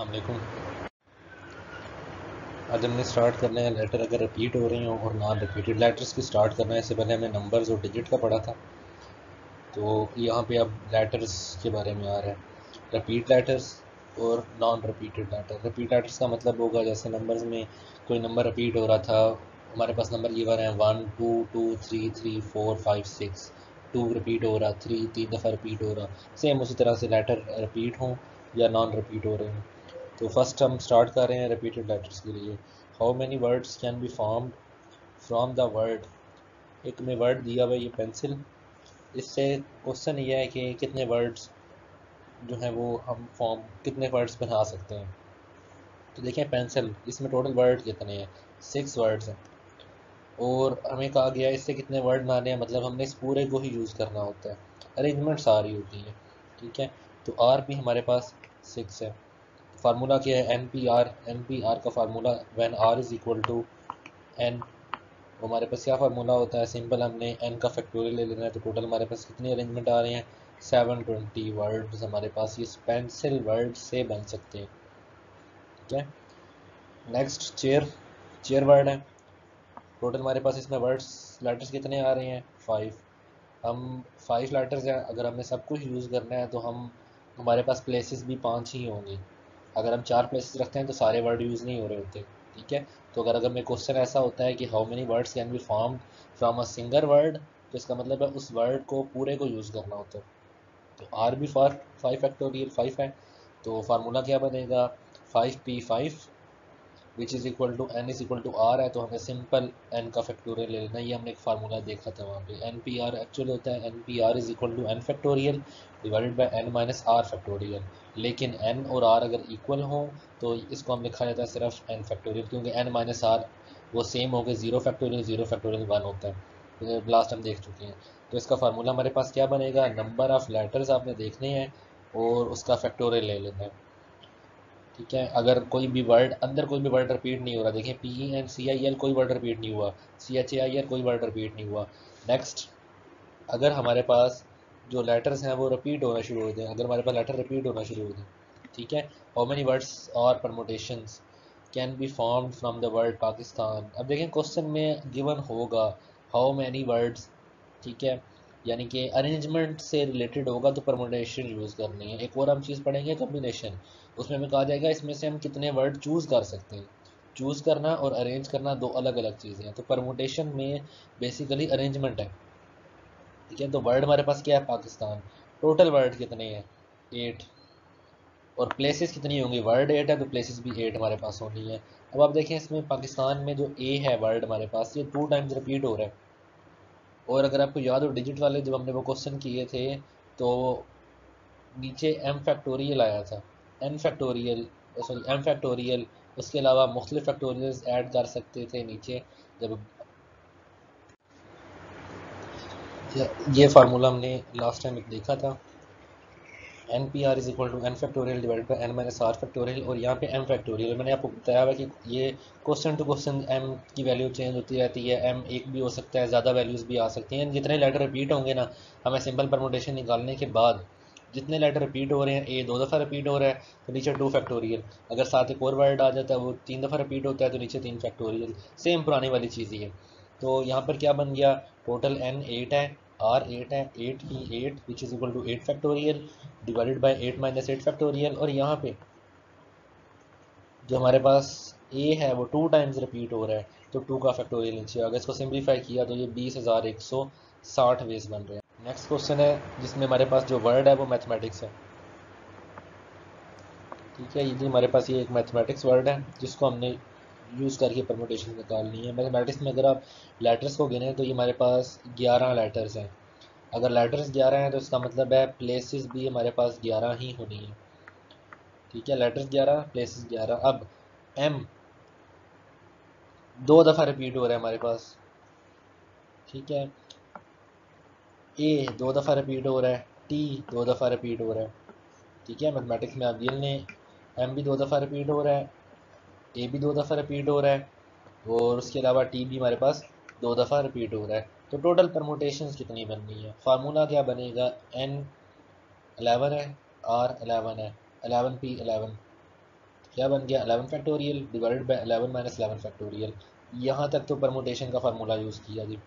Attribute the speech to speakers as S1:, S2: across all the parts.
S1: अलैक्म आज हमने स्टार्ट करना है लेटर अगर रिपीट हो रही हो और नॉन रिपीटेड लेटर्स की स्टार्ट करना है इससे पहले हमें नंबर्स और डिजिट का पढ़ा था। तो यहाँ पे अब लेटर्स के बारे में आ रहा है। रिपीट लेटर्स और non repeated letter repeat letters का मतलब होगा जैसे नंबर्स में कोई नंबर रिपीट हो रहा था, हमारे पास नंबर ये रहे हैं one two two three three four five six two repeat हो रहा थ्री तीन दफ़ा रिपीट हो रहा। सेम उसी तरह से लेटर रिपीट हों या नॉन रिपीट हो रहे हैं। तो फ़र्स्ट हम स्टार्ट कर रहे हैं रिपीटेड लेटर्स के लिए। How many words can be formed from the word एक में वर्ड दिया हुआ ये पेंसिल इससे क्वेश्चन ये है कि कितने वर्ड्स जो हैं वो हम फॉर्म कितने वर्ड्स बना सकते हैं। तो देखें पेंसिल इसमें टोटल वर्ड कितने हैं? सिक्स वर्ड्स हैं। और हमें कहा गया इससे कितने वर्ड बनाने हैं? मतलब हमने इस पूरे को ही यूज़ करना होता है। अरेंजमेंट सारी होती है, ठीक है? तो आर भी हमारे पास सिक्स है। फार्मूला क्या है? N P R N P R का formula when R is equal to N हमारे पास क्या फार्मूला होता है? सिंपल हमने एन का फैक्टोरियल ले लेना है तो टोटल हमारे पास कितने अरेंजमेंट आ रहे हैं? सेवन ट्वेंटी वर्ड्स हमारे पास ये पेंसिल वर्ड से बन सकते हैं। ठीक है? नेक्स्ट चेयर चेयर वर्ड है। टोटल हमारे पास इसमें वर्ड्स लेटर्स कितने आ रहे हैं? फाइव हम फाइव लेटर्स हैं, अगर हमें सब कुछ यूज़ करना है तो हम, हमारे पास प्लेसेस भी पाँच ही होंगे। अगर हम चार प्लेसेस रखते हैं तो सारे वर्ड यूज़ नहीं हो रहे होते, ठीक है? तो अगर अगर मेरे क्वेश्चन ऐसा होता है कि how many words can be form from a single word तो इसका मतलब है उस वर्ड को पूरे को यूज़ करना होता है। तो R B for five factorial five है तो फार्मूला क्या बनेगा? Five P five which is equal to N is equal to R है तो हमें सिंपल एन का फैक्टोरियल ले लेना ये हमने एक फार्मूला देखा था वहाँ पे। एन पी आर एक्चुअली होता है N P R is equal to N factorial divided by N minus R factorial लेकिन एन और आर अगर इक्वल हो तो इसको हम लिखा जाता है सिर्फ़ एन फैक्टोरियल क्योंकि एन माइनस आर वो सेम हो गए zero factorial zero factorial one होता है। तो लास्ट हम देख चुके हैं। तो इसका फार्मूला हमारे पास क्या बनेगा? नंबर ऑफ़ लेटर्स आपने देखने हैं और उसका फैक्टोरियल ले लेना है। ठीक है? अगर कोई भी वर्ड अंदर कोई भी वर्ड रिपीट नहीं हो रहा, देखें P E N C I L कोई वर्ड रिपीट नहीं हुआ C H A I L कोई वर्ड रिपीट नहीं हुआ। नेक्स्ट अगर हमारे पास जो लेटर्स हैं, वो रिपीट होना शुरू हो जाए, अगर हमारे पास लेटर रिपीट होना शुरू हो जाए, ठीक है? हाउ मेनी वर्ड्स और permutations can be form from the word Pakistan अब देखें क्वेश्चन में गिवन होगा हाउ मैनी वर्ड्स ठीक है? यानी कि अरेंजमेंट से रिलेटेड होगा तो परमोटेशन यूज़ करनी है। एक और हम चीज़ पढ़ेंगे कम्बिनेशन उसमें हमें कहा जाएगा, इसमें से हम कितने वर्ड चूज़ कर सकते हैं। चूज़ करना और अरेंज करना दो अलग अलग चीज़ें हैं। तो परमोटेशन में बेसिकली अरेंजमेंट है। ठीक है? तो वर्ड हमारे पास क्या है? पाकिस्तान। टोटल वर्ड कितने हैं? एट और प्लेसेस कितनी होंगी? वर्ड एट है तो प्लेसेस भी एट हमारे पास होनी है। अब आप देखें, इसमें पाकिस्तान में जो ए है वर्ड हमारे पास, ये टू टाइम्स रिपीट हो रहा है। और अगर आपको याद हो डिजिट वाले जब हमने वो क्वेश्चन किए थे तो नीचे एम फैक्टोरियल आया था। N factorial sorry M factorial उसके अलावा मुख्तलिफ़ फैक्टोरियल्स ऐड कर सकते थे नीचे जब ये फार्मूला हमने लास्ट टाइम देखा था। N P R is equal to N factorial divide by N minus R factorial और यहाँ पे एम फैक्टोरियल मैंने आपको बताया हुआ कि ये क्वेश्चन टू क्वेश्चन एम की वैल्यू चेंज होती रहती है। एम एक भी हो सकता है, ज़्यादा वैल्यूज़ भी आ सकती हैं। जितने लेटर रिपीट होंगे ना, हमें सिंपल परमोटेशन निकालने के बाद जितने लेटर रिपीट हो रहे हैं ए दो दफ़ा रिपीट हो रहा है तो नीचे टू फैक्टोरियल अगर साथ एक और वर्ड आ जाता है, वो तीन दफ़ा रिपीट होता है तो नीचे तीन फैक्टोरियल सेम पुरानी वाली चीज़ ही है। तो यहाँ पर क्या बन गया? टोटल एन एट है आर एट है eight E eight which is equal to eight factorial divided by eight minus eight factorial और यहाँ पे जो हमारे पास ए है, वो टू टाइम्स रिपीट हो रहा है तो टू का फैक्टोरियल नीचे। अगर इसको सिंप्लीफाई किया तो ये बीस हज़ार एक सौ साठ वेज बन रहे हैं। नेक्स्ट क्वेश्चन है, जिसमें हमारे पास जो वर्ड है वो मैथमेटिक्स है। ठीक है, ये हमारे पास ये एक मैथमेटिक्स वर्ड है, जिसको हमने यूज़ करके परमोटेशन निकालनी है। मैथमेटिक्स में अगर आप लेटर्स को गिने तो ये हमारे पास ग्यारह लेटर्स हैं। अगर लेटर्स ग्यारह हैं तो इसका मतलब है प्लेसेस भी हमारे पास ग्यारह ही होनी है। ठीक है लेटर्स ग्यारह प्लेसेस ग्यारह। अब एम दो दफ़ा रिपीट हो रहा है हमारे पास। ठीक है ए, दो दफ़ा रिपीट हो रहा है टी दो दफ़ा रिपीट हो रहा है। ठीक है मैथमेटिक्स में आप गिन लें एम भी दो दफ़ा रिपीट हो रहा है ए भी दो दफ़ा रिपीट हो रहा है, और उसके अलावा टी भी हमारे पास दो दफ़ा रिपीट हो रहा है। तो टोटल परमोटेशन कितनी बननी है? फार्मूला क्या बनेगा? एन अलेवन है आर अलेवन है अलेवन पी अलेवन क्या बन गया? Eleven factorial divided by eleven minus eleven factorial यहाँ तक तो परमोटेशन का फार्मूला यूज़ किया जी।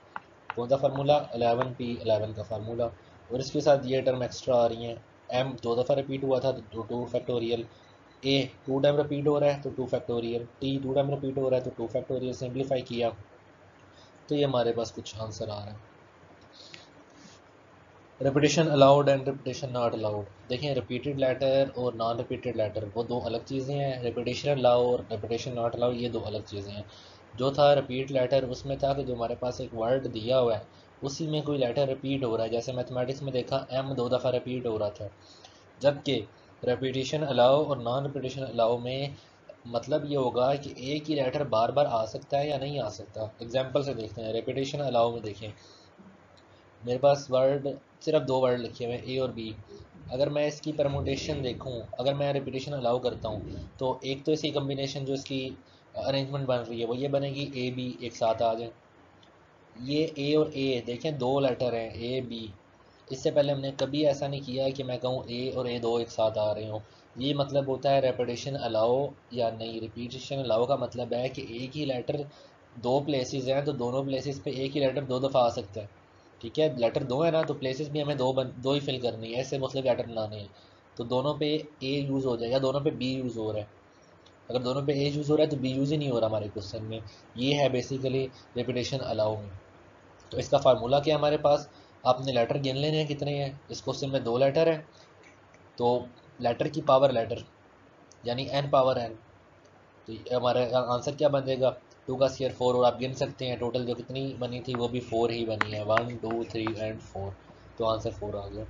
S1: कौन सा फार्मूला अलेवन पी अलेवन का फार्मूला और इसके साथ ये टर्म एक्स्ट्रा आ रही हैं. एम दो दफ़ा रिपीट हुआ था तो two factorial A two time repeat हो रहा है तो two factorial T two time repeat हो रहा है तो टू फैक्टोरियल सिंप्लीफाई किया. तो ये हमारे पास कुछ आंसर आ रहा है. Repetition allowed and repetition not allowed देखिए रिपीटेड लेटर और नॉन रिपीटेड लेटर वो दो अलग चीज़ें हैं. रेपिटेशन अलाउ और रेपिटेशन नॉट अलाउ ये दो अलग चीज़ें हैं. जो था रिपीट लेटर उसमें था कि जो हमारे पास एक वर्ड दिया हुआ है, उसी में कोई लेटर रिपीट हो रहा है। जैसे मैथमेटिक्स में देखा एम दो दफ़ा रिपीट हो रहा था। जबकि रेपिटेशन अलाओ और नॉन रेपिटेशन अलाओ में मतलब ये होगा कि एक ही लेटर बार बार आ सकता है या नहीं आ सकता। एग्ज़ाम्पल से देखते हैं। रेपिटेशन अलाउ में देखें मेरे पास वर्ड सिर्फ़ दो वर्ड लिखे हुए हैं ए और बी अगर मैं इसकी परमोटेशन देखूँ, अगर मैं रिपीटेशन अलाउ करता हूँ तो एक तो इसकी कम्बिनेशन जो इसकी अरेंजमेंट बन रही है, वो ये बनेगी ए बी एक साथ आ जाए। ये ए और ए देखें, दो लेटर हैं ए बी इससे पहले हमने कभी ऐसा नहीं किया कि मैं कहूँ ए और ए दो एक साथ आ रहे हों। ये मतलब होता है रेपिटेशन अलाओ या नहीं। रिपीटेशन अलाओ का मतलब है कि एक ही लेटर दो प्लेसेस हैं तो दोनों प्लेसेस पे एक ही लेटर दो दफ़ा आ सकता है। ठीक है? लेटर दो है ना तो प्लेसेस भी हमें दो बन, दो ही फिल करनी है। ऐसे मतलब लेटर बनाने हैं। तो दोनों पे ए यूज़ हो जाएगा दोनों पे बी यूज़ हो रहा है। अगर दोनों पे ए यूज़ हो रहा है तो बी यूज़ ही नहीं हो रहा हमारे क्वेश्चन में। ये है बेसिकली रेपिटेशन अलाउ में तो इसका फार्मूला क्या हमारे पास? आपने लेटर गिन लेने हैं कितने हैं? इस क्वेश्चन में दो लेटर हैं। तो लेटर की पावर लेटर यानी एन पावर एन तो हमारा आंसर क्या बन जाएगा टू का सीयर फोर और आप गिन सकते हैं। टोटल जो कितनी बनी थी वो भी फोर ही बनी है। One two three and four तो आंसर फोर आ गया।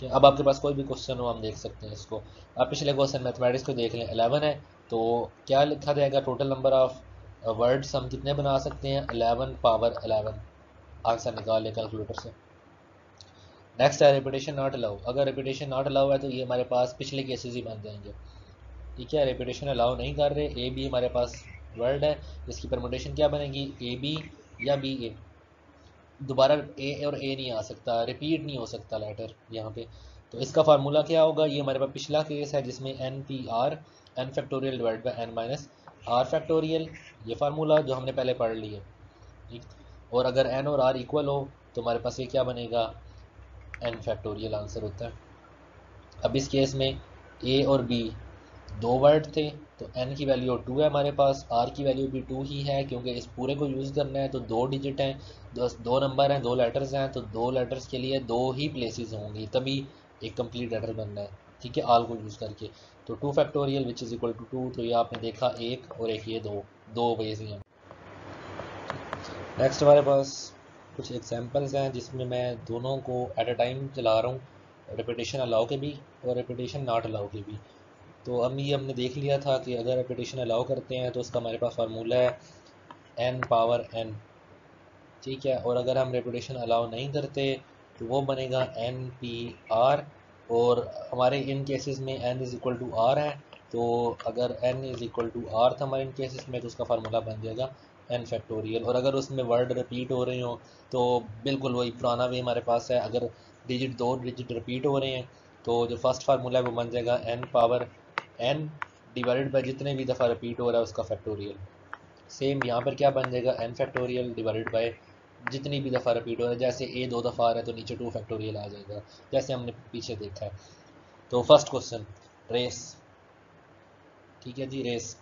S1: ठीक है। अब आपके पास कोई भी क्वेश्चन हो हम देख सकते हैं इसको। आप पिछले क्वेश्चन मैथमेटिक्स को देख लें अलेवन है। तो क्या लिखा जाएगा? टोटल नंबर ऑफ़ वर्ड्स हम कितने बना सकते हैं? अलेवन पावर अलेवन आंसर निकाल लें कैलकुलेटर से। नेक्स्ट है रेपिटेशन नॉट अलाउ अगर रेपिटेशन नॉट अलाउ है तो ये हमारे पास पिछले केसेस ही बन जाएँगे। ठीक है रेपिटेशन अलाउ नहीं कर रहे। ए बी हमारे पास वर्ड है। इसकी परमोटेशन क्या बनेगी? ए बी या बी ए दोबारा ए और ए नहीं आ सकता रिपीट नहीं हो सकता लेटर यहाँ पे। तो इसका फार्मूला क्या होगा? ये हमारे पास पिछला केस है जिसमें N P R N factorial divide by N minus R factorial ये फार्मूला जो हमने पहले पढ़ लिया ठीक? और अगर एन और आर इक्वल हो तो हमारे पास ये क्या बनेगा? एन फैक्टोरियल आंसर होता है। अब इस केस में ए और बी दो वर्ड थे तो एन की वैल्यू टू है हमारे पास आर की वैल्यू भी टू ही है, क्योंकि इस पूरे को यूज़ करना है तो दो डिजिट हैं, दो दो नंबर हैं, दो लेटर्स हैं तो दो लेटर्स के लिए दो ही प्लेसेस होंगी, तभी एक कंप्लीट लेटर बनना है, ठीक है आल को यूज़ करके। तो two factorial which is equal to two तो ये आपने देखा एक और एक ये दो दो वेज ही हैं। नेक्स्ट हमारे पास कुछ एग्जांपल्स हैं, जिसमें मैं दोनों को एट अ टाइम चला रहा हूँ रेपिटेशन अलाउ के भी और रेपिटेशन नॉट अलाउ के भी। तो अब ये हमने देख लिया था कि अगर रेपिटेशन अलाउ करते हैं तो उसका हमारे पास फार्मूला है एन पावर एन ठीक है? और अगर हम रेपिटेशन अलाउ नहीं करते तो वो बनेगा एन पी आर और हमारे इन केसेस में N is equal to R है तो अगर N is equal to R था हमारे इन केसेस में तो उसका फार्मूला बन जाएगा एन फैक्टोरियल और अगर उसमें वर्ड रिपीट हो रहे हो तो बिल्कुल वही पुराना भी हमारे पास है। अगर डिजिट दो डिजिट रिपीट हो रहे हैं तो जो फ़र्स्ट फार्मूला है, वो बन जाएगा N power N divided by जितने भी दफ़ा रिपीट हो रहा है, उसका फैक्टोरियल सेम यहाँ पर क्या बन जाएगा? एन फैक्टोरियल डिवाइडेड बाई जितनी भी दफ़ा रिपीट हो रहा है, जैसे ए दो दफ़ा आ रहा है तो नीचे टू फैक्टोरियल आ जाएगा। जैसे हमने पीछे देखा है। तो फ़र्स्ट क्वेश्चन रेस ठीक है जी रेस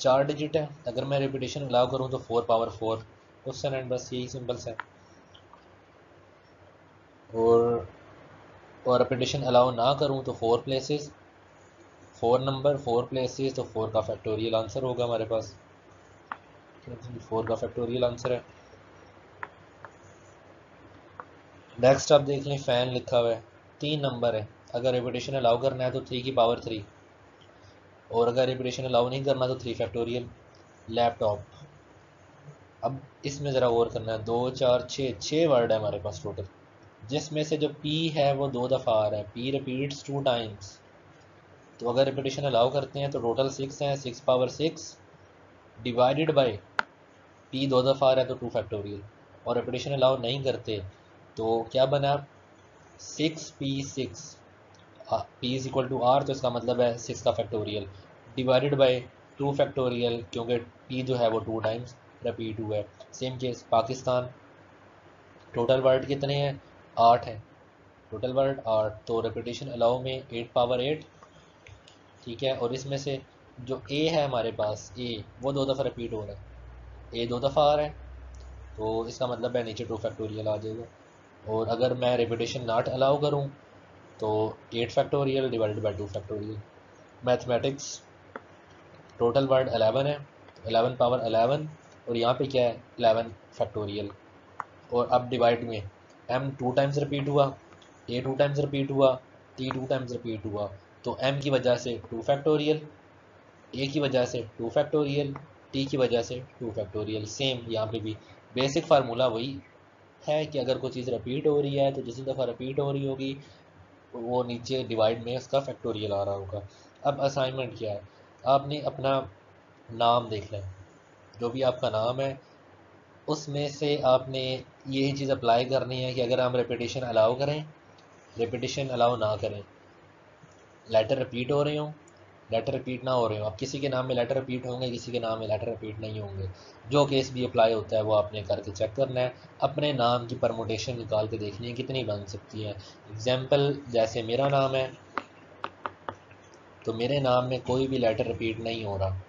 S1: चार डिजिट है। अगर मैं रिपीटेशन अलाउ करूँ तो four power four question and बस यही सिंपल्स है। और और रिपीटेशन अलाउ ना करूँ तो four places four number, four places तो फोर का फैक्टोरियल आंसर होगा हमारे पास। फोर का फैक्टोरियल आंसर है। नेक्स्ट आप देख लें फ़ैन लिखा हुआ है। तीन नंबर है। अगर रिपीटेशन अलाउ करना है तो थ्री की पावर थ्री और अगर रिपरेशन अलाउ नहीं करना तो थ्री फैक्टोरियल लैपटॉप अब इसमें ज़रा और करना है। दो, चार छः छः वर्ड है हमारे पास टोटल जिसमें से जो पी है वो दो दफ़ा आ रहा है। पी रिपीट्स टू टाइम्स तो अगर रिपीटेशन अलाउ करते हैं तो टोटल सिक्स हैं six power six divided by P दो दफ़ा आ रहा है तो टू फैक्टोरियल और रिपीटेशन अलाउ नहीं करते तो क्या बना? Six P six P is equal to R तो इसका मतलब है सिक्स का factorial divided by two factorial क्योंकि पी जो है वो टू टाइम्स रिपीट हुआ है। Same case Pakistan. Total word कितने हैं? आठ हैं। टोटल वर्ड आठ तो रिपीटेशन अलाउ में एट पावर एट ठीक है? और इसमें से जो ए है हमारे पास ए वो दो दफ़ा रिपीट हो रहा है। ए दो दफ़ा आ रहा है तो इसका मतलब है नीचे टू फैक्टोरियल आ जाएगा। और अगर मैं रिपीटेशन नाट अलाउ करूँ तो eight factorial divided by two factorial mathematics total word eleven है अलेवन पावर अलेवन और यहाँ पे क्या है? अलेवन फैक्टोरियल और अब डिवाइड में एम टू टाइम्स रिपीट हुआ ए टू टाइम्स रिपीट हुआ टी टू टाइम्स रिपीट हुआ। तो एम की वजह से टू फैक्टोरियल ए की वजह से टू फैक्टोरियल टी की वजह से टू फैक्टोरियल सेम यहाँ पे भी बेसिक फार्मूला वही है कि अगर कोई चीज़ रिपीट हो रही है तो जितनी दफ़ा रिपीट हो रही होगी, वो नीचे डिवाइड में उसका फैक्टोरियल आ रहा होगा. अब असाइनमेंट क्या है? आपने अपना नाम देख लें. जो भी आपका नाम है, उसमें से आपने यही चीज़ अप्लाई करनी है कि अगर हम रेपिटेशन अलाउ करें रेपिटेशन अलाउ ना करें लेटर रिपीट हो रहे हों लेटर रिपीट ना हो रहे हो। अब किसी के नाम में लेटर रिपीट होंगे, किसी के नाम में लेटर रिपीट नहीं होंगे। जो केस भी अप्लाई होता है, वो आपने करके चेक करना है। अपने नाम की परमोटेशन निकाल के देखनी है, कितनी बन सकती है। एग्ज़ाम्पल जैसे मेरा नाम है तो मेरे नाम में कोई भी लेटर रिपीट नहीं हो रहा।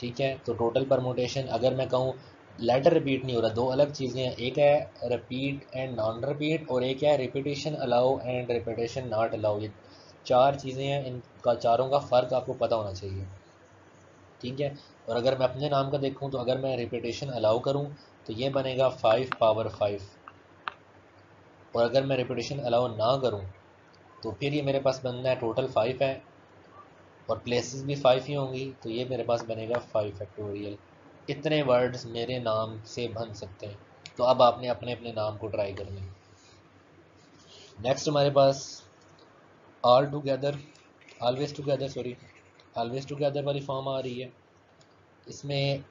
S1: ठीक है? तो टोटल परमोटेशन अगर मैं कहूँ लेटर रिपीट नहीं हो रहा, दो अलग चीज़ें हैं। एक है रिपीट एंड नॉन रिपीट और एक है repetition allow and repetition not allow चार चीज़ें हैं इनका चारों का फ़र्क आपको पता होना चाहिए। ठीक है? और अगर मैं अपने नाम का देखूँ तो अगर मैं रिपीटेशन अलाउ करूँ तो ये बनेगा फाइव पावर फाइव और अगर मैं रिपीटेशन अलाउ ना करूँ तो फिर ये मेरे पास बनना है टोटल फाइव है। और प्लेसेस भी फाइव ही होंगी तो ये मेरे पास बनेगा फाइव फैक्टोरियल इतने वर्ड्स मेरे नाम से बन सकते हैं। तो अब आपने अपने अपने नाम को ट्राई कर लें नेक्स्ट हमारे पास all together always together sorry always together वाली फॉर्म आ रही है। इसमें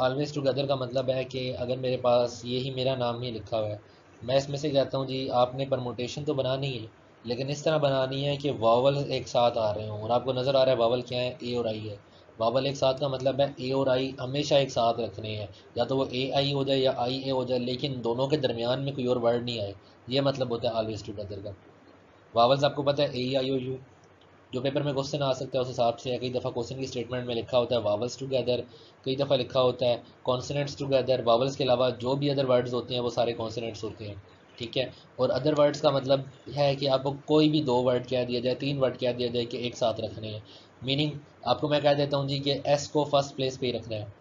S1: ऑलवेज टुगेदर का मतलब है कि अगर मेरे पास ये ही मेरा नाम ही लिखा हुआ है, मैं इसमें से कहता हूँ जी, आपने परमोटेशन तो बनानी है, लेकिन इस तरह बनानी है कि वावल एक साथ आ रहे हों, और आपको नज़र आ रहा है वावल क्या है? ए और आई है। वावल एक साथ का मतलब है ए और आई हमेशा एक साथ रखने हैं, या तो वो ए आई हो जाए या आई ए हो जाए, लेकिन दोनों के दरमियान में कोई और वर्ड नहीं आए, ये मतलब होता है ऑलवेज टुगेदर का। वावल्स आपको पता है ए आई ओ यू जो पेपर में क्वेश्चन आ सकता है, उस हिसाब से कई दफ़ा क्वेश्चन की स्टेटमेंट में लिखा होता है वावल्स टुगेदर कई दफ़ा लिखा होता है कॉन्सनेंट्स टुगेदर वावल्स के अलावा जो भी अदर वर्ड्स होते हैं, वो सारे कॉन्सनेंट्स होते हैं, ठीक है? और अदर वर्ड्स का मतलब है कि आपको कोई भी दो वर्ड कह दिया जाए, तीन वर्ड कह दिया जाए कि एक साथ रखने हैं। मीनिंग आपको मैं कह देता हूँ जी कि एस को फ़र्स्ट प्लेस पे ही रखना है।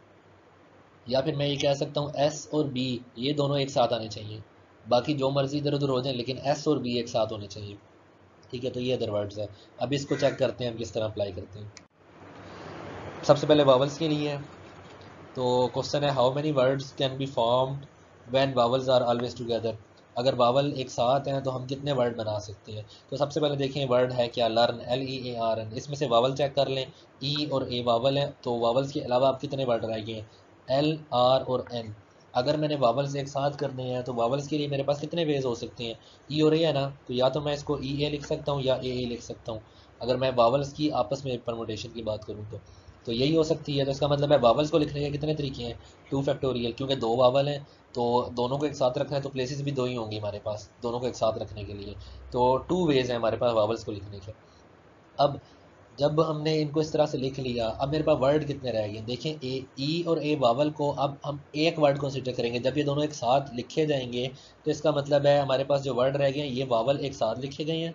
S1: या फिर मैं ये कह सकता हूँ एस और बी ये दोनों एक साथ आने चाहिए। बाकी जो मर्ज़ी इधर उधर हो जाए, लेकिन एस और बी एक साथ होने चाहिए। ठीक है तो ये अदर वर्ड्स है। अब इसको चेक करते हैं हम किस तरह अप्लाई करते हैं। सबसे पहले वावल्स के लिए। तो क्वेश्चन है how many words can be formed when vowels are always together अगर वावल एक साथ हैं तो हम कितने वर्ड बना सकते हैं? तो सबसे पहले देखें वर्ड है क्या? Learn L E A R N इसमें से वावल चेक कर लें। ई e और ए वावल हैं तो वावल्स के अलावा आप कितने वर्ड रह गए हैं? एल आर और एन अगर मैंने वावल्स एक साथ करने हैं तो वावल्स के लिए मेरे पास कितने वेज हो सकते हैं? ई और ए है ना? तो या तो मैं इसको ई ए लिख सकता हूँ या ए ए लिख सकता हूँ। अगर मैं वावल्स की आपस में परमोटेशन की बात करूँ तो। तो यही हो सकती है। तो इसका मतलब है वावल्स को लिखने के कितने तरीके हैं? टू फैक्टोरियल क्योंकि दो वावल हैं तो दोनों को एक साथ रखना है तो प्लेसेस भी दो ही होंगी हमारे पास, दोनों को एक साथ रखने के लिए। तो टू वेज हैं हमारे पास वावल्स को लिखने के। अब जब हमने इनको इस तरह से लिख लिया, अब मेरे पास वर्ड कितने रह गए? देखें, ए, ई और ए वावल को अब हम एक वर्ड कंसिडर करेंगे। जब ये दोनों एक साथ लिखे जाएँगे तो इसका मतलब है हमारे पास जो वर्ड रह गए हैं, ये वावल एक साथ लिखे गए हैं।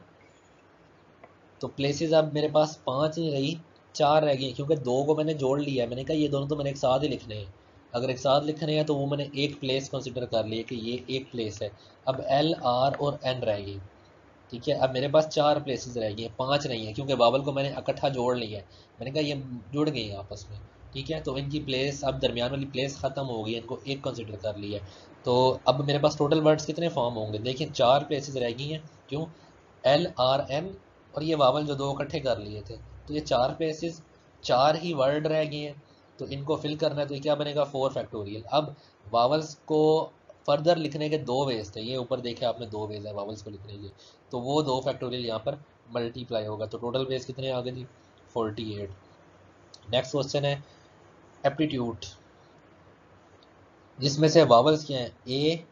S1: तो प्लेसेस अब मेरे पास पाँच नहीं रही, चार रह गई क्योंकि दो को मैंने जोड़ लिया मैंने कहा, ये दोनों तो मैंने एक साथ ही लिखने हैं। अगर एक साथ लिखने हैं तो वो मैंने एक प्लेस कंसिडर कर लिया कि ये एक प्लेस है। अब एल आर और एन रह गई ठीक है? अब मेरे पास चार प्लेसेस रह गई हैं पाँच नहीं है, क्योंकि बाबल को मैंने इकट्ठा जोड़ लिया है। मैंने कहा, ये जुड़ गई हैं आपस में। ठीक है? तो इनकी प्लेस अब दरमियान वाली प्लेस ख़त्म हो गई इनको एक कंसिडर कर लिया है। तो अब मेरे पास टोटल वर्ड्स कितने फॉर्म होंगे? देखिए, चार प्लेसेस रह गई हैं। क्यों? एल आर एन और ये वावल जो दो इकट्ठे कर लिए थे। तो ये चार प्लेसेस चार ही वर्ड रह गए हैं। तो इनको फिल करना है तो क्या बनेगा? फोर फैक्टोरियल अब वावल्स को फर्दर लिखने के दो वेज थे। ये ऊपर देखे आपने दो वेज है वावल्स को लिखने के। तो वो दो फैक्टोरियल यहाँ पर मल्टीप्लाई होगा। तो टोटल वेज कितने आ गए जी? फोर्टी एट नेक्स्ट क्वेश्चन है एप्टीट्यूड जिसमें से वावल्स क्या हैं? A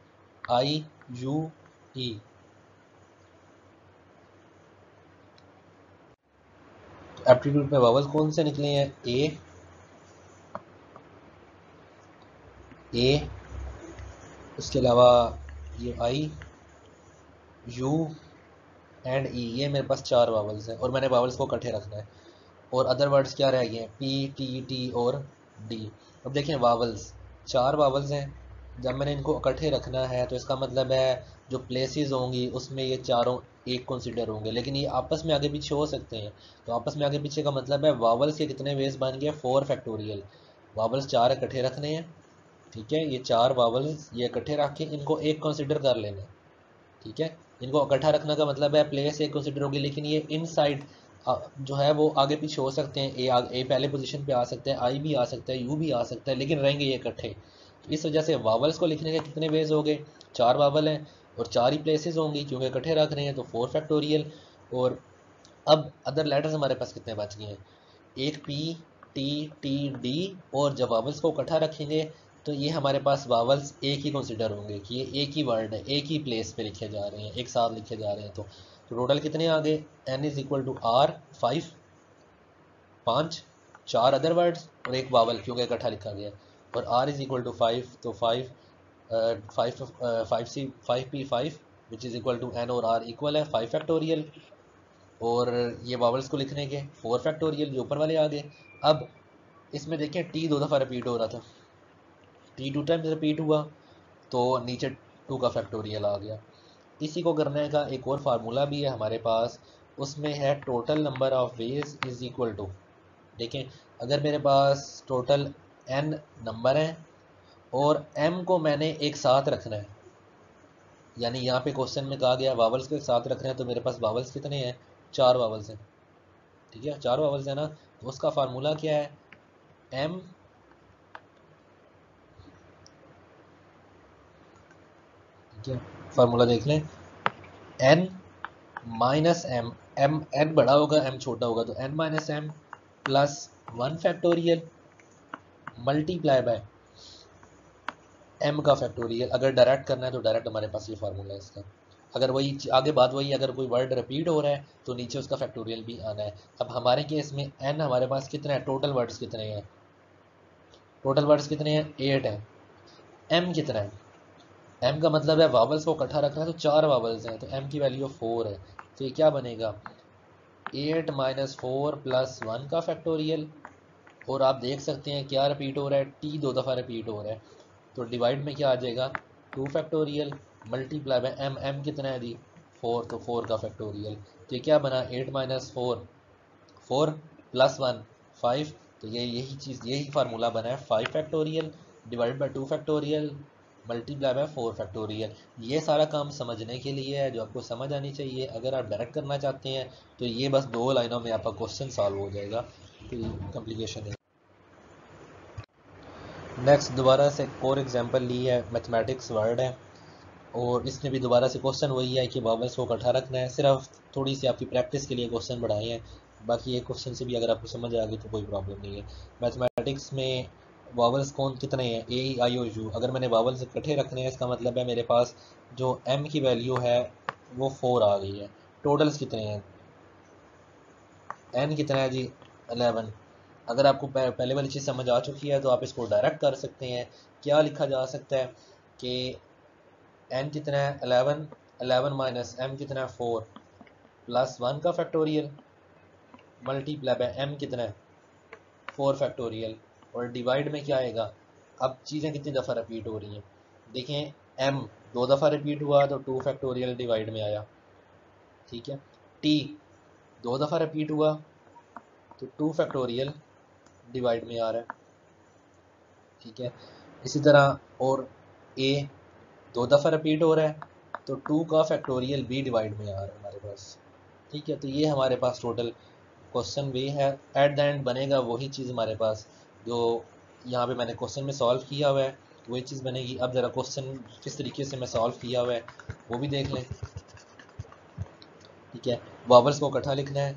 S1: I U E aptitude में वावल्स कौन से निकले हैं? ए ए उसके अलावा ये आई यू एंड ई, ये मेरे पास चार वावल्स हैं और मैंने वावल्स को इकट्ठे रखना है। और अदर वर्ड्स क्या रह गए हैं? पी टी टी और डी अब देखें वावल्स चार वावल्स हैं। जब मैंने इनको इकट्ठे रखना है तो इसका मतलब है जो प्लेसेस होंगी, उसमें ये चारों एक कंसिडर होंगे। लेकिन ये आपस में आगे पीछे हो सकते हैं। तो आपस में आगे पीछे का मतलब है वावल्स के कितने वेज बन गए? फोर फैक्टोरियल वावल्स चार इकट्ठे रखने हैं। ठीक है? ये चार वावल्स ये इकट्ठे रख के इनको एक कंसिडर कर लेना ठीक है? इनको इकट्ठा रखने का मतलब है प्लेस एक कंसिडर होगी, लेकिन ये इन साइड जो है वो आगे पीछे हो सकते हैं। ए ए पहले पोजीशन पे आ सकते हैं आई भी आ सकता है यू भी आ सकता है, लेकिन रहेंगे ये इकट्ठे। तो इस वजह से वावल्स को लिखने के कितने वेज हो गए? चार वावल हैं और चार ही प्लेसेस होंगी, क्योंकि इकट्ठे रख रहे हैं तो फोर फैक्टोरियल और अब अदर लेटर्स हमारे पास कितने बच गए हैं? एक पी टी टी डी और जब वावल्स को इकट्ठा रखेंगे तो ये हमारे पास वावल्स एक ही कंसिडर होंगे कि ये एक ही वर्ड है, एक ही प्लेस पे लिखे जा रहे हैं, एक साथ लिखे जा रहे हैं। तो तो टोटल कितने आ गए? N is equal to R five पाँच, चार अदर वर्ड्स और एक वावल क्योंकि इकट्ठा लिखा गया। और R is equal to five तो five five five C five P five which is equal to N और आर इक्वल है फाइव फैक्टोरियल और ये वावल्स को लिखने के फोर फैक्टोरियल जो ऊपर वाले आ गए। अब, इसमें देखें टी दो दफ़ा रिपीट हो रहा था। टी टू टाइम्स रिपीट हुआ तो नीचे टू का फैक्टोरियल आ गया। इसी को करने का एक और फार्मूला भी है हमारे पास। उसमें है total number of ways is equal to देखें, अगर मेरे पास टोटल एन नंबर हैं, और एम को मैंने एक साथ रखना है, यानी यहाँ पे क्वेश्चन में कहा गया वावल्स को एक साथ रखना है तो मेरे पास वावल्स कितने हैं? चार वावल्स हैं। ठीक है? चार वावल्स हैं ना? तो उसका फार्मूला क्या है? एम फार्मूला देख लें। N minus M M N बड़ा होगा एम छोटा होगा तो N minus M plus one factorial multiply by M का फैक्टोरियल अगर डायरेक्ट करना है तो डायरेक्ट हमारे पास ये फार्मूला है इसका। अगर वही, आगे बात वही अगर कोई वर्ड रिपीट हो रहा है तो नीचे उसका फैक्टोरियल भी आना है। अब हमारे केस में एन हमारे पास कितना है? टोटल वर्ड्स कितने हैं? टोटल वर्ड्स कितने हैं? एट है। एम कितना है? एम का मतलब है वावल्स को इकट्ठा रखना है तो चार वावल्स हैं तो एम की वैल्यू फोर है। तो ये क्या बनेगा? Eight minus four plus one का फैक्टोरियल और आप देख सकते हैं क्या रिपीट हो रहा है टी दो दफ़ा रिपीट हो रहा है। तो डिवाइड में क्या आ जाएगा? Two factorial multiply by M M कितना है दी फोर तो फोर का फैक्टोरियल तो ये क्या बना? Eight minus four four plus one five तो ये यही चीज़, यही फार्मूला बना है five factorial divide by two factorial multiply by four factorial ये सारा काम समझने के लिए है, जो आपको समझ आनी चाहिए। अगर आप डायरेक्ट करना चाहते हैं तो ये बस दो लाइनों में आपका क्वेश्चन सॉल्व हो जाएगा। तो कम्प्लीकेशन नेक्स्ट दोबारा से एक और एग्जांपल ली है मैथमेटिक्स वर्ड है। और इसमें भी दोबारा से क्वेश्चन वही है कि वावल्स को इकट्ठा रखना है। सिर्फ़ थोड़ी सी आपकी प्रैक्टिस के लिए क्वेश्चन बढ़ाए हैं। बाकी एक क्वेश्चन से भी अगर आपको समझ आ गई तो कोई प्रॉब्लम नहीं है। मैथमेटिक्स में वावल्स कौन कितने हैं? ए आई ओ यू अगर मैंने वावल्स इकट्ठे रखने हैं, इसका मतलब है मेरे पास जो एम की वैल्यू है, वो फोर आ गई है। टोटल्स कितने हैं? एन कितना है जी? अलेवन अगर आपको पहले वाली चीज़ समझ आ चुकी है तो आप इसको डायरेक्ट कर सकते हैं। क्या लिखा जा सकता है कि एन कितना है? अलेवन अलेवन माइनस एम कितना है? फोर प्लस वन का फैक्टोरियल मल्टीप्लाई बाय एम कितना है? फोर फैक्टोरियल और डिवाइड में क्या आएगा? अब चीज़ें कितनी दफ़ा रिपीट हो रही हैं? देखें एम दो दफ़ा रिपीट हुआ तो टू फैक्टोरियल डिवाइड में आया। ठीक है? टी दो दफ़ा रिपीट हुआ तो टू फैक्टोरियल डिवाइड में आ रहा है। ठीक है? इसी तरह और ए दो दफ़ा रिपीट हो रहा है तो टू का फैक्टोरियल बी डिवाइड में आ रहा है हमारे पास। ठीक है? तो ये हमारे पास टोटल क्वेश्चन वे है। एट द एंड बनेगा वही चीज़ हमारे पास। जो यहाँ पे मैंने क्वेश्चन में सॉल्व किया हुआ है वही चीज़ बनेगी। अब ज़रा क्वेश्चन किस तरीके से मैं सॉल्व किया हुआ है, वो भी देख लें। ठीक है वावल्स को इकट्ठा लिखना है।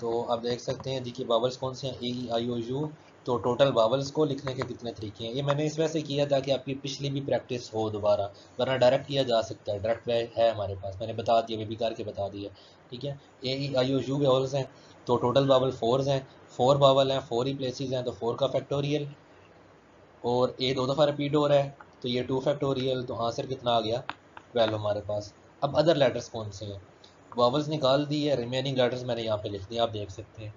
S1: तो आप देख सकते हैं जी कि बावल्स कौन से हैं? ए आई ओ यू तो टोटल बावल्स को लिखने के कितने तरीके हैं? ये मैंने इस वजह से किया ताकि आपकी पिछली भी प्रैक्टिस हो दोबारा, वरना डायरेक्ट किया जा सकता है। डायरेक्ट वे है हमारे पास। मैंने बता दिया वे भी करके बता दिया। ठीक है A E I O you vowels हैं। तो टोटल बावल फोर्स हैं। फोर बावल हैं, फोर ही प्लेसेस हैं तो फोर का फैक्टोरियल और ए दो दफ़ा रिपीट हो रहा है तो ये टू फैक्टोरियल तो आंसर कितना आ गया? ट्वेल्व हमारे पास। अब अदर लेटर्स कौन से हैं? वावल्स निकाल दी है रिमेनिंग लेटर्स मैंने यहाँ पे लिख दिए, आप देख सकते हैं।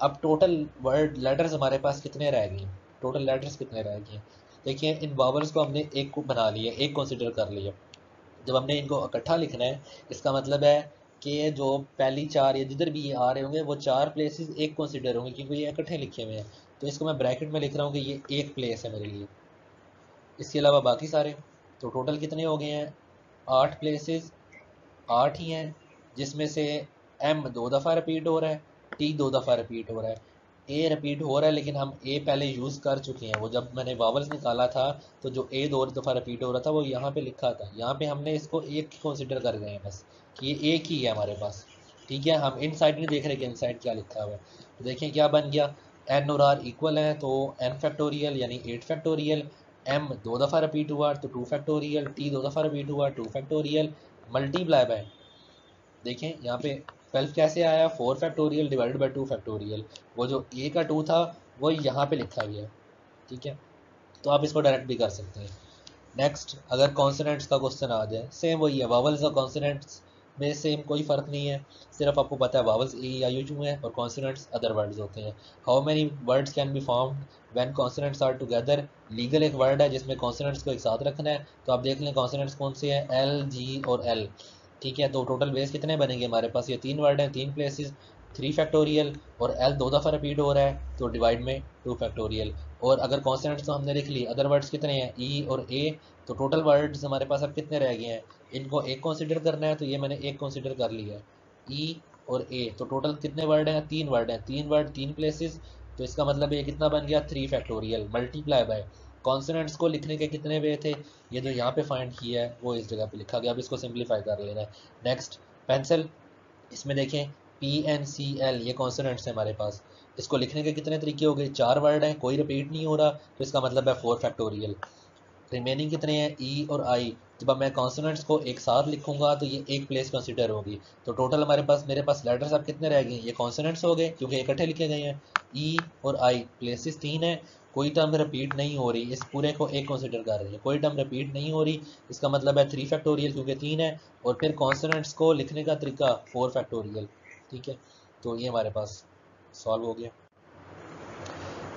S1: अब टोटल वर्ड लेटर्स हमारे पास कितने रह गए? टोटल लेटर्स कितने रह गए? देखिए, इन वावल्स को हमने एक को बना लिया, एक कंसिडर कर लिया। जब हमने इनको इकट्ठा लिखना है, इसका मतलब है कि जो पहली चार या जिधर भी ये आ रहे होंगे, वो चार प्लेसेस एक कंसिडर होंगे, क्योंकि ये इकट्ठे लिखे हुए हैं। तो इसको मैं ब्रैकेट में लिख रहा हूँ कि ये एक प्लेस है मेरे लिए। इसके अलावा बाकी सारे तो टोटल कितने हो गए हैं? आठ प्लेसेस आठ ही हैं, जिसमें से एम दो दफ़ा रिपीट हो रहा है टी दो दफ़ा रिपीट हो रहा है। ए रिपीट हो रहा है, लेकिन हम ए पहले यूज़ कर चुके हैं। वो जब मैंने वावल्स निकाला था तो जो ए दो दफ़ा रिपीट हो रहा था, वो यहाँ पे लिखा था। यहाँ पे हमने इसको एक कंसिडर कर गए हैं बस, कि ये एक ही है हमारे पास। ठीक है, हम इन साइड नहीं देख रहे कि इन साइड क्या लिखा हुआ है। तो देखें क्या बन गया। एन और आर इक्वल है तो एन फैक्टोरियल यानी एट फैक्टोरियल एम दो दफ़ा रिपीट हुआ तो टू फैक्टोरियल टी दो दफ़ा रिपीट हुआ टू फैक्टोरियल मल्टीप्लाई बाय देखें यहाँ पे ट्वेल्व कैसे आया? Four factorial divided by two factorial वो जो ए का टू था, वो यहाँ पे लिखा गया ठीक है? तो आप इसको डायरेक्ट भी कर सकते हैं। नेक्स्ट अगर कॉन्सनेंट्स का क्वेश्चन आ जाए सेम वही है। वावल्स और कॉन्सनेंट्स में सेम कोई फ़र्क नहीं है। सिर्फ़ आपको पता है वावल्स ए आई यू है और कॉन्सनेंट्स अदर वर्ड्स होते हैं। How many words can be form when consonants are together legal एक वर्ड है जिसमें कॉन्सनेंट्स को एक साथ रखना है। तो आप देख लें कॉन्सनेंट्स कौन से हैं? एल जी और एल ठीक है तो टोटल बेस कितने बनेंगे हमारे पास? ये तीन वर्ड हैं, तीन प्लेसेस थ्री फैक्टोरियल और एल दो दफ़ा रिपीट हो रहा है तो डिवाइड में टू फैक्टोरियल और अगर कॉन्सनेंट्स तो हमने लिख ली अदर वर्ड्स कितने हैं? ई e और ए तो टोटल वर्ड्स हमारे पास अब कितने रह गए हैं? इनको एक कंसिडर करना है तो ये मैंने एक कंसिडर कर लिया है। ई e और ए तो टोटल कितने वर्ड हैं? तीन वर्ड हैं। तीन वर्ड तीन प्लेसेस तो इसका मतलब ये कितना बन गया? Three factorial multiply by consonants को लिखने के कितने वे थे? ये जो यहाँ पे फाइंड किया है, वो इस जगह पे लिखा। गया अब इसको सिंप्लीफाई कर लेना है। नेक्स्ट पेंसिल इसमें देखें पी एन सी एल ये कॉन्सनेंट्स हैं हमारे पास। इसको लिखने के कितने तरीके हो गए? चार वर्ड हैं, कोई रिपीट नहीं हो रहा तो इसका मतलब है फोर फैक्टोरियल रिमेनिंग कितने हैं? ई e और आई जब मैं कॉन्सोनेंट्स को एक साथ लिखूँगा तो ये एक प्लेस कंसिडर होगी। तो टोटल हमारे पास, मेरे पास लेटर्स अब कितने रह गए? ये कॉन्सोनेंट्स हो गए, क्योंकि इकट्ठे लिखे गए हैं। ई e और आई प्लेसेस तीन है। कोई टर्म रिपीट नहीं हो रही। इस पूरे को एक कंसिडर कर रही है। कोई टर्म रिपीट नहीं हो रही। इसका मतलब है थ्री फैक्टोरियल क्योंकि तीन है। और फिर कॉन्सोनेंट्स को लिखने का तरीका फोर फैक्टोरियल ठीक है? तो ये हमारे पास सॉल्व हो गया।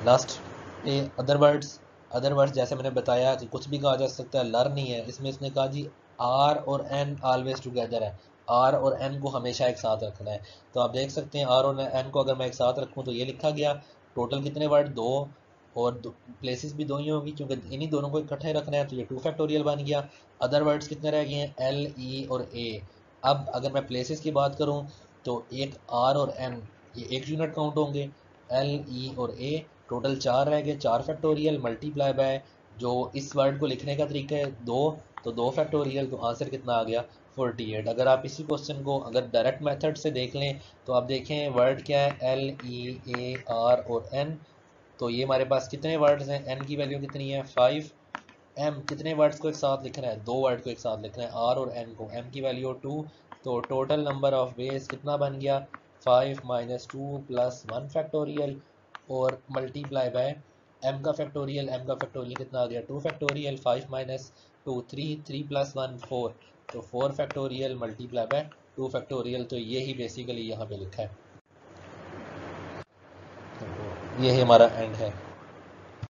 S1: Last A other words other words जैसे मैंने बताया कि कुछ भी कहा जा सकता है लर्न नहीं है। इसमें इसने कहा जी आर और एन ऑलवेज टुगेदर है। आर और एन को हमेशा एक साथ रखना है। तो आप देख सकते हैं आर और एन को अगर मैं एक साथ रखूँ तो ये लिखा गया टोटल कितने वर्ड दो। और प्लेसेस भी दो ही होंगी, क्योंकि इन्हीं दोनों को इकट्ठे रखना है तो ये टू फैक्टोरियल बन गया। अदर वर्ड्स कितने रह गए हैं? एल ई e और ए अब अगर मैं प्लेसेस की बात करूँ तो एक आर और एन ये एक यूनिट काउंट होंगे। एल ई और ए टोटल चार रह गए, चार फैक्टोरियल मल्टीप्लाई बाय जो इस वर्ड को लिखने का तरीका है, दो तो दो फैक्टोरियल तो आंसर कितना आ गया? फोर्टी एट अगर आप इसी क्वेश्चन को अगर डायरेक्ट मेथड से देख लें तो आप देखें वर्ड क्या है? एल ई ए आर और एन तो ये हमारे पास कितने वर्ड्स हैं? एन की वैल्यू कितनी है? फाइव एम कितने वर्ड्स को एक साथ लिखना है? दो वर्ड को एक साथ लिखना है आर और एन को। एम की वैल्यू टू तो टोटल नंबर ऑफ़ वेज कितना बन गया? Five minus two plus one factorial और मल्टीप्लाई बाय एम का फैक्टोरियल एम का फैक्टोरियल कितना आ गया? Two factorial five minus two three three plus one four तो four factorial multiply by two factorial तो ये ही बेसिकली यहाँ पे लिखा है। तो यही हमारा एंड है।